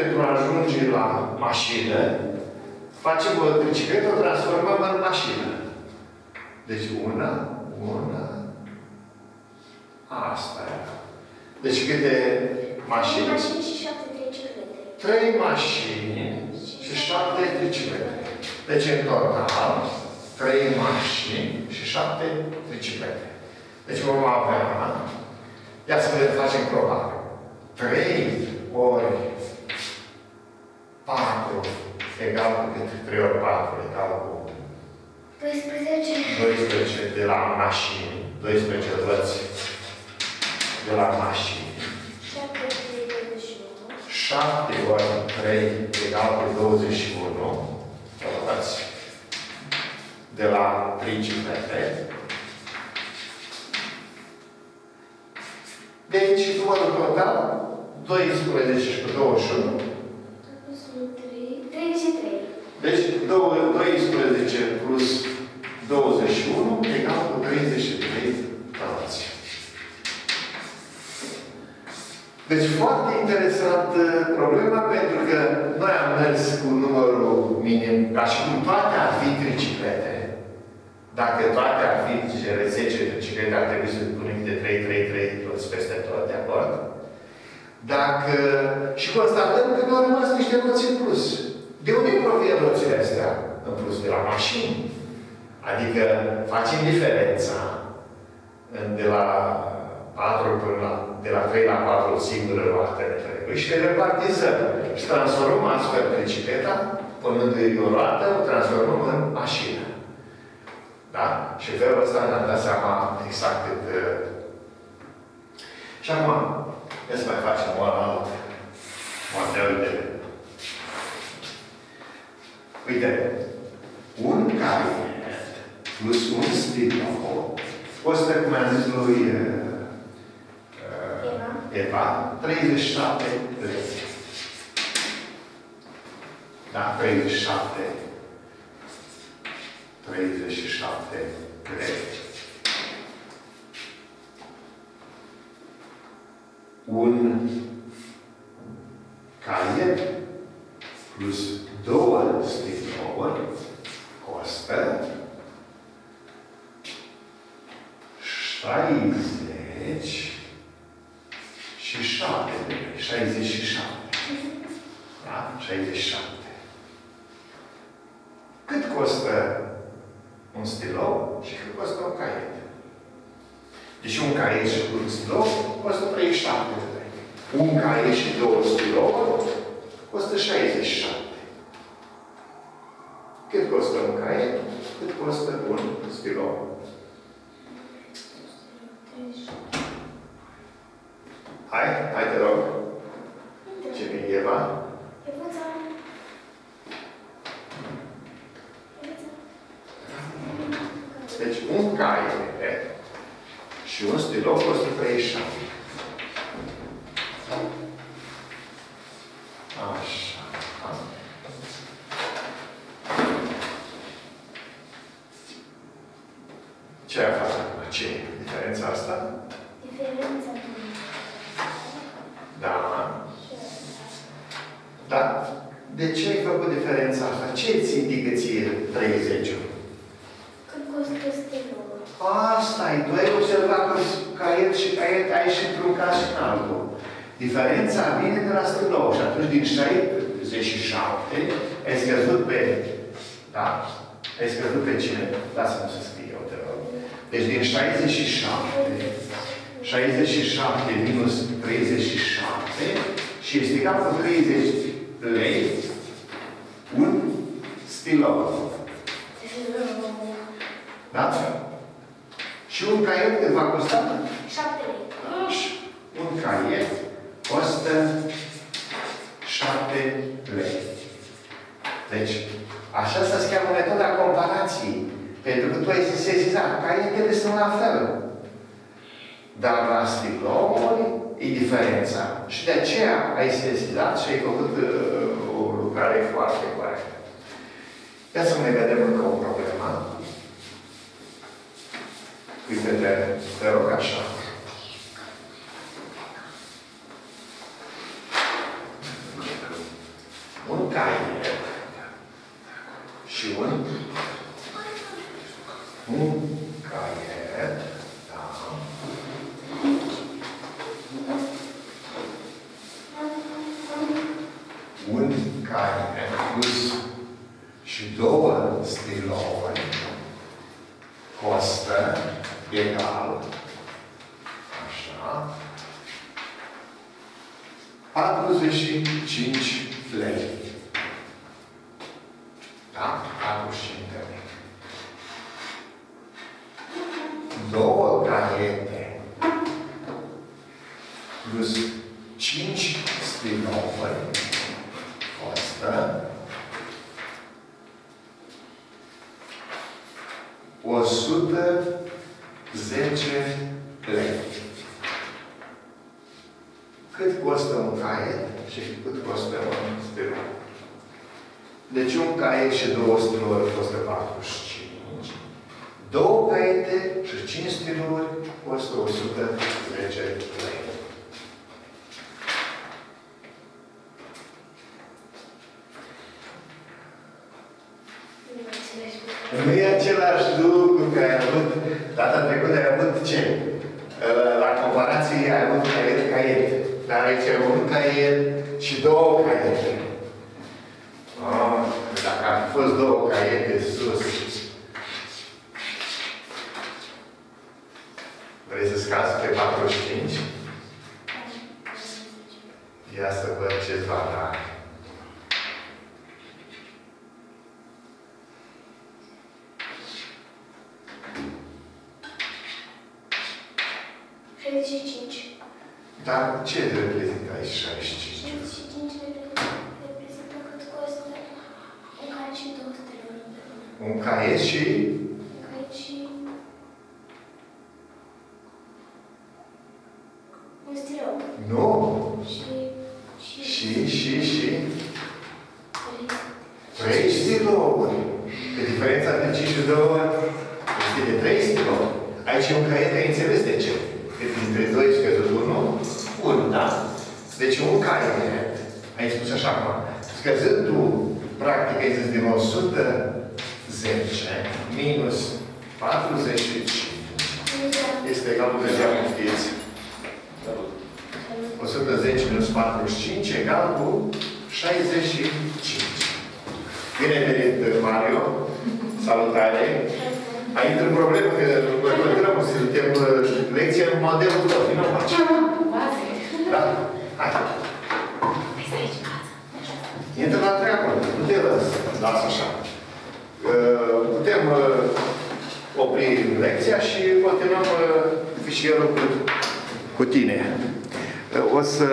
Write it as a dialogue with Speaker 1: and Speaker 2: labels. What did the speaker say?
Speaker 1: pentru a ajunge la mașină, facem o tricicletă, o transformăm în mașină. Deci una, una, asta e. Deci câte mașini?
Speaker 2: Trei mașini și șapte triciclete.
Speaker 1: Trei mașini și șapte triciclete. Deci în total, trei mașini și șapte triciclete. Deci vom avea, ia să vedem, facem proba. 3 ori 4 egal cu cât? 3 ori 4 egal cu
Speaker 2: 12.
Speaker 1: 12 de la mașini, 12 răți de la mașini.
Speaker 2: 7 21.
Speaker 1: 7 ori 3 egal cu 21 răți de la triciclete. Deci, numărul total, 12 și cu 21.
Speaker 2: Sunt 33.
Speaker 1: Deci, 12 plus 21 egal cu 33 relații. Deci, foarte interesant uh, problema, pentru că noi am mers cu numărul minim, ca și cum toate ar fi triciclete. Dacă toate ar fi cele 10 triciclete, ar trebui să punem de 3, 3, 3 toți peste tot, de acord? Dacă... Și constatăm că nu au rămas niște roți în plus. De unde provin roțile astea în plus? De la mașini. Adică facem diferența de la 4 până la, de la 3 la 4 o singură roată ne trebuie și le repartizăm. Și transformăm astfel bicicleta, punându-i o roată, o transformăm în mașină. Da? Și felul ăsta ne-am dat seama exact cât... uh, Și acum, ia să mai facem o alt model de... Uite, un caiet plus un stilou costă, cum am zis lui uh, uh, Eva, 37 lei. Da, 37 37 lei. Un caiet plus două sticlouri costă 60 și 7 de lei. 67. Da? 67. Cât costă un stilou și cât costă un caiet? Deci un caiet și un stilou costă 37 de lei. Un caiet și două stilou costă 67. Cât costă un caiet? Cât costă un stilou?
Speaker 2: 37.
Speaker 1: Hai, hai te rog. Ce vine Eva?
Speaker 2: Evuța. Evuța.
Speaker 1: Deci un caiet și un stilou costă 37. Așa. Ce ai făcut acum? Ce e diferența asta?
Speaker 2: Diferența dintre
Speaker 1: Da.
Speaker 2: și ăsta.
Speaker 1: Dar de ce ai făcut diferența asta? Ce ți indică ție 30
Speaker 2: Cât costă stiloul?
Speaker 1: Asta e. Tu ai observat că caiet și caiet ai și într-un caz și în altul. Diferența vine de la stilou. Și atunci din 67 ai scăzut pe... Da? Ai scăzut pe cine? Lasă-mă să scrie, eu te rog. Deci din 67 67 minus 37 și este egal cu 30 lei un stilou. Da? Și un caiet cât va costa?
Speaker 2: 7 lei.
Speaker 1: Așa. Un caiet costă 7 lei. Deci, așa se cheamă metoda comparației. Pentru că tu ai sesizat, caietele sunt la fel. Dar la stilouri e diferența. Și de aceea ai sesizat și ai făcut uh, o lucrare foarte corectă. Ia să mai vedem încă o problemă. Uite, te, te rog așa. un caiet și un un caiet, da, un caiet plus și două stilouri costă egal, așa, 45 lei. Da? 45 de lei. Două caiete plus 5 stilouri costă 110 lei. Cât costă un caiet și cât costă un stilou? Deci un caiet și două stilouri costă 45. Două caiete și 5 stilouri costă 110 lei.
Speaker 2: Nu înțelegi.
Speaker 1: Nu e același lucru că ai avut, data trecută ai avut ce? La comparație ai avut caiet, caiet. Dar aici ai un caiet și două caiete. Oh, dacă ar fi fost două caiete sus. Vrei să scazi pe 45? Ia să văd ce-ți va da.
Speaker 2: Șaizeci și cinci.
Speaker 1: Dar ce reprezintă aici 65?
Speaker 2: 65 reprezintă cât costă un caiet și două steluri.
Speaker 1: Un caiet și
Speaker 2: Un caiet și... Un stilou.
Speaker 1: Nu.
Speaker 2: Și... Și...
Speaker 1: Și, și, și.
Speaker 2: Trei.
Speaker 1: Trei stilouri. Că diferența între 5 și 2 este de 3 stilouri. Aici e un caiet, ai înțeles de ce? Că dintre 2 scăzut 1, 1, da? Deci un caiet, ai spus așa acum, scăzând tu, practic ai zis din 110 minus 45 este egal cu degeaba știți. 110 minus 45 egal cu 65. Bine venit, Mario. Salutare. Ai intrat în problemă, că noi continuăm, suntem uh, lecție în modelul tău. Nu faci. Da? Hai. Intră la treabă, acolo. Nu te lăs. Lasă așa. Uh, Putem uh, opri lecția și continuăm uh, fișierul cu, cu tine. Uh, O să